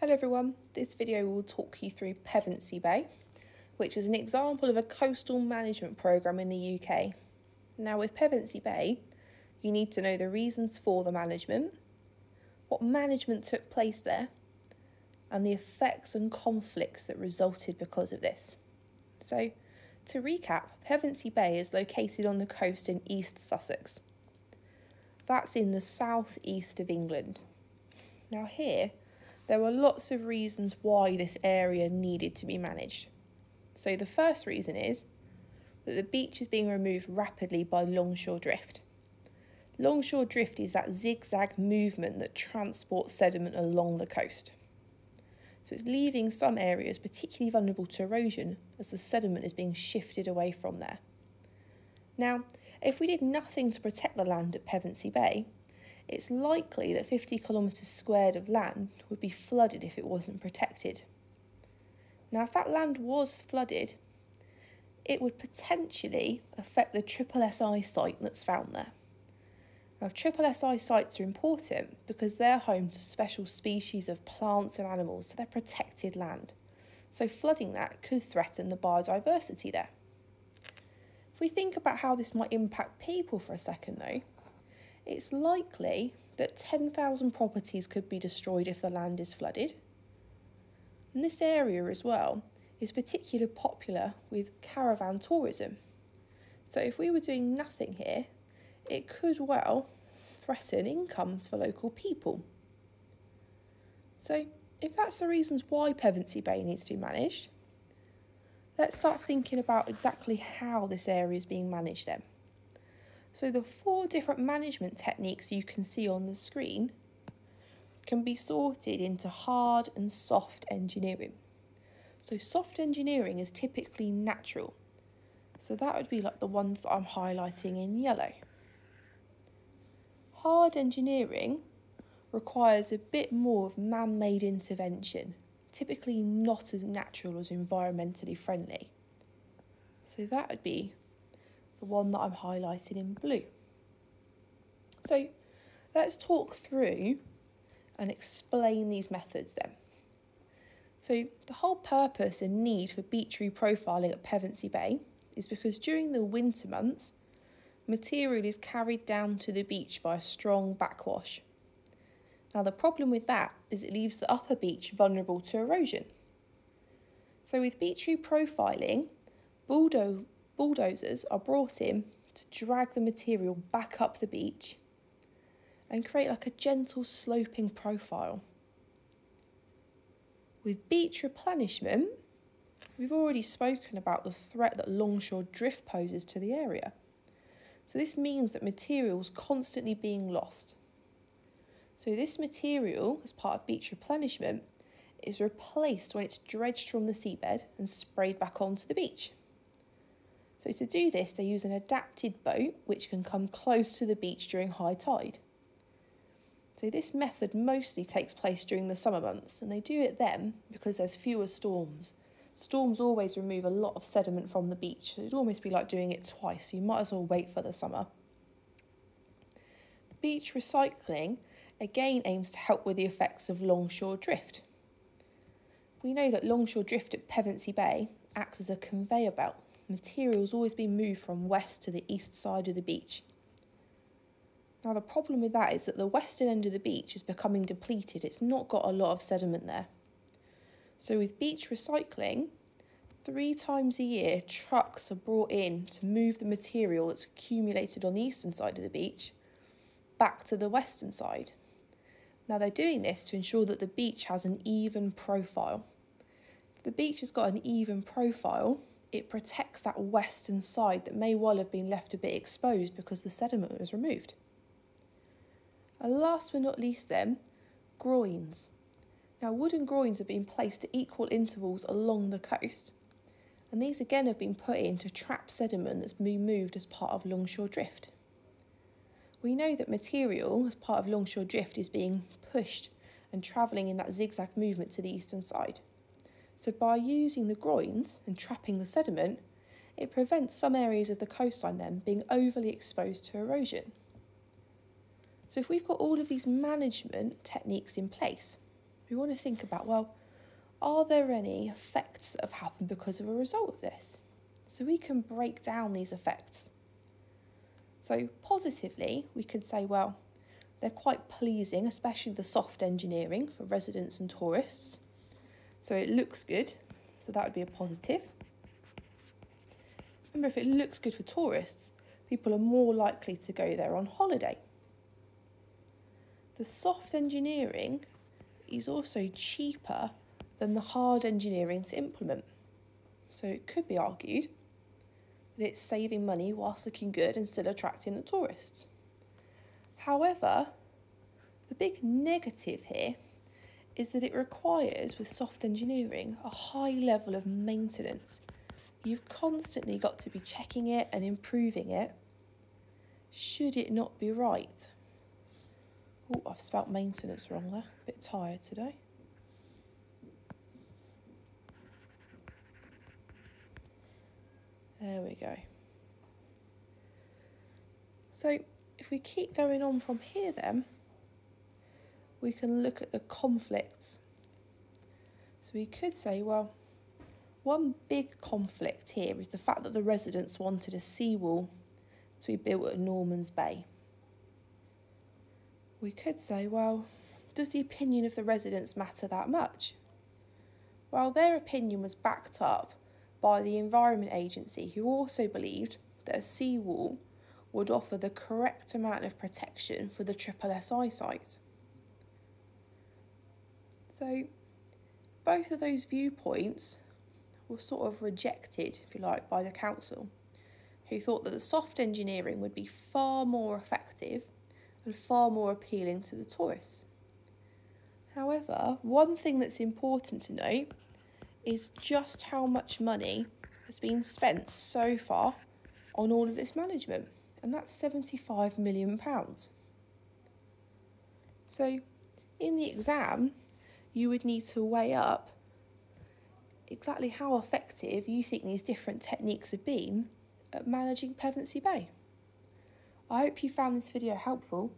Hello everyone, this video will talk you through Pevensey Bay, which is an example of a coastal management programme in the UK. Now with Pevensey Bay, you need to know the reasons for the management, what management took place there, and the effects and conflicts that resulted because of this. So, to recap, Pevensey Bay is located on the coast in East Sussex. That's in the south east of England. Now, here, there were lots of reasons why this area needed to be managed. So, the first reason is that the beach is being removed rapidly by longshore drift. Longshore drift is that zigzag movement that transports sediment along the coast. So, it's leaving some areas particularly vulnerable to erosion as the sediment is being shifted away from there. Now, if we did nothing to protect the land at Pevensey Bay, it's likely that 50 kilometres squared of land would be flooded if it wasn't protected. Now, if that land was flooded, it would potentially affect the triple SI site that's found there. Now, triple SI sites are important because they're home to special species of plants and animals, so they're protected land. So, flooding that could threaten the biodiversity there. If we think about how this might impact people for a second, though, it's likely that 10,000 properties could be destroyed if the land is flooded. And this area as well is particularly popular with caravan tourism. So if we were doing nothing here, it could well threaten incomes for local people. So if that's the reasons why Pevensey Bay needs to be managed, let's start thinking about exactly how this area is being managed then. So the four different management techniques you can see on the screen can be sorted into hard and soft engineering. So soft engineering is typically natural. So that would be like the ones that I'm highlighting in yellow. Hard engineering requires a bit more of man-made intervention, typically not as natural as environmentally friendly. So that would be the one that I'm highlighting in blue. So let's talk through and explain these methods then. So the whole purpose and need for beach reprofiling at Pevensey Bay is because during the winter months, material is carried down to the beach by a strong backwash. Now the problem with that is it leaves the upper beach vulnerable to erosion. So with beach reprofiling, bulldo bulldozers are brought in to drag the material back up the beach and create like a gentle sloping profile. With beach replenishment, we've already spoken about the threat that longshore drift poses to the area. So this means that material is constantly being lost. So this material, as part of beach replenishment, is replaced when it's dredged from the seabed and sprayed back onto the beach. So to do this, they use an adapted boat which can come close to the beach during high tide. So this method mostly takes place during the summer months and they do it then because there's fewer storms. Storms always remove a lot of sediment from the beach, so it'd almost be like doing it twice, you might as well wait for the summer. Beach recycling again aims to help with the effects of longshore drift. We know that longshore drift at Pevensey Bay acts as a conveyor belt materials always being moved from west to the east side of the beach. Now the problem with that is that the western end of the beach is becoming depleted, it's not got a lot of sediment there. So with beach recycling, three times a year trucks are brought in to move the material that's accumulated on the eastern side of the beach back to the western side. Now they're doing this to ensure that the beach has an even profile. If the beach has got an even profile, it protects that western side that may well have been left a bit exposed because the sediment was removed. And last but not least then, groins. Now wooden groins have been placed at equal intervals along the coast and these again have been put in to trap sediment that's been moved as part of longshore drift. We know that material as part of longshore drift is being pushed and travelling in that zigzag movement to the eastern side. So by using the groins and trapping the sediment, it prevents some areas of the coastline then being overly exposed to erosion. So if we've got all of these management techniques in place, we want to think about well, are there any effects that have happened because of a result of this? So we can break down these effects. So, positively, we could say, well, they're quite pleasing, especially the soft engineering for residents and tourists. So, it looks good, so that would be a positive. Remember, if it looks good for tourists, people are more likely to go there on holiday. The soft engineering is also cheaper than the hard engineering to implement. So it could be argued that it's saving money whilst looking good and still attracting the tourists. However, the big negative here is that it requires, with soft engineering, a high level of maintenance. You've constantly got to be checking it and improving it, should it not be right. Oh, I've spelt maintenance wrong there. A bit tired today. There we go. So if we keep going on from here then, we can look at the conflicts. So we could say, well, one big conflict here is the fact that the residents wanted a seawall to be built at Norman's Bay. We could say, well, does the opinion of the residents matter that much? Well, their opinion was backed up by the Environment Agency, who also believed that a seawall would offer the correct amount of protection for the triple SI site. So, both of those viewpoints were sort of rejected, if you like, by the council, who thought that the soft engineering would be far more effective and far more appealing to the tourists. However, one thing that's important to note is just how much money has been spent so far on all of this management, and that's £75 million. So, in the exam, you would need to weigh up exactly how effective you think these different techniques have been at managing Pevensey Bay. I hope you found this video helpful